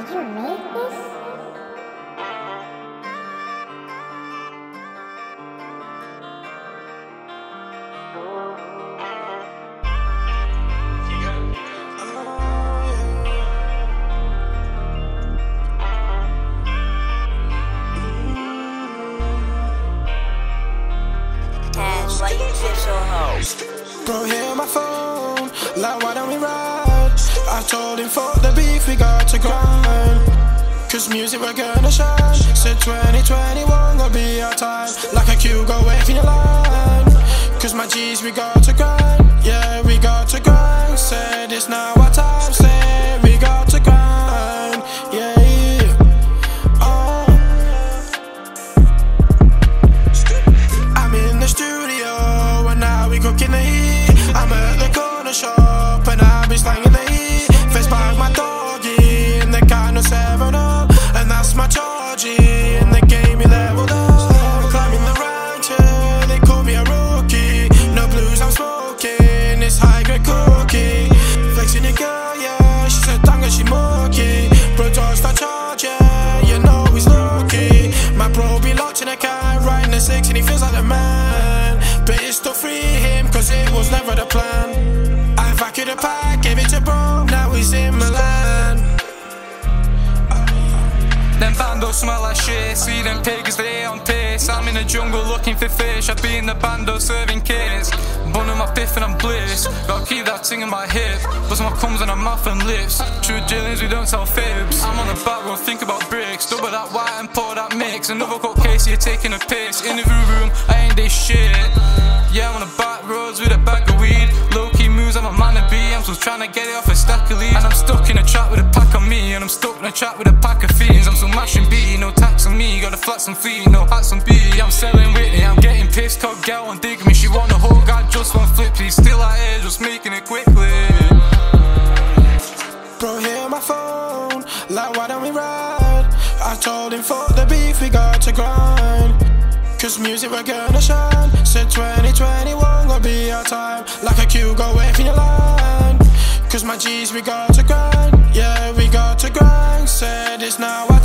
Did you make this? Why you shit so hard? Bro, hear my phone, like why don't we ride? I told him fuck the beef, we got to grind Cause music we're gonna shine. Said 2021 gonna be our time. Like a cue, go away from your line. Cause my G's we got to grind. Yeah, we got to grind. Said it's now he feels like the man But it's still free him, cause it was never the plan I vacuumed the pack, gave it to bro, now he's in Milan Them bandos smell like shit, see them pigs, they on pace. I'm in the jungle looking for fish, I be in the bando serving kids. Bun on my fifth and I'm bliss, gotta thing in my hip. Bust my cums on my mouth and lips. True dealings, we don't tell fibs. I'm on the back road, think about bricks. Double that white and pour that mix. Another cold case, you're taking a piss. Interview room, I ain't this shit. Yeah, I'm on the back roads with a bag of weed. Low key moves, I'm a man to be. I'm still trying to get it off a stack of leaves. And I'm stuck in a trap with a pack on me. And I'm stuck in a trap with a pack of fiends. I'm still mashing B, no tax on me. Got a flat some feet, no hats on B. I'm selling Whitney, I'm getting pissed. Cause gal on dig me. She want a whole guy, just one I told him for the beef, we got to grind. Cause music we're gonna shine Said 2021 gonna be our time. Like a cue, go away from your line. Cause my G's we got to grind Yeah, we got to grind. Said it's now our